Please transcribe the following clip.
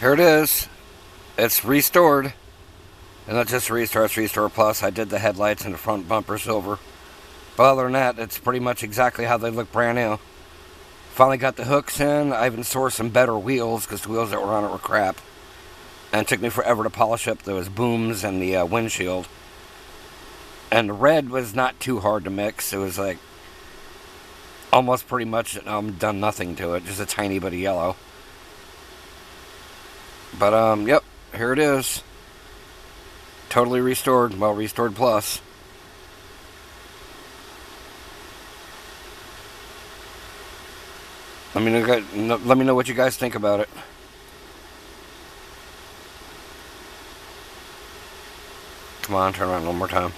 here it is. It's restored. And not just Restore, it's Restore Plus. I did the headlights and the front bumper silver. But other than that, it's pretty much exactly how they look brand new. Finally got the hooks in. I even sourced some better wheels because the wheels that were on it were crap. And it took me forever to polish up those booms and the uh, windshield. And the red was not too hard to mix. It was like almost pretty much um, done nothing to it, just a tiny bit of yellow. But um, yep, here it is. Totally restored. Well, restored plus. Let me know. Let me know what you guys think about it. Come on, turn around one more time.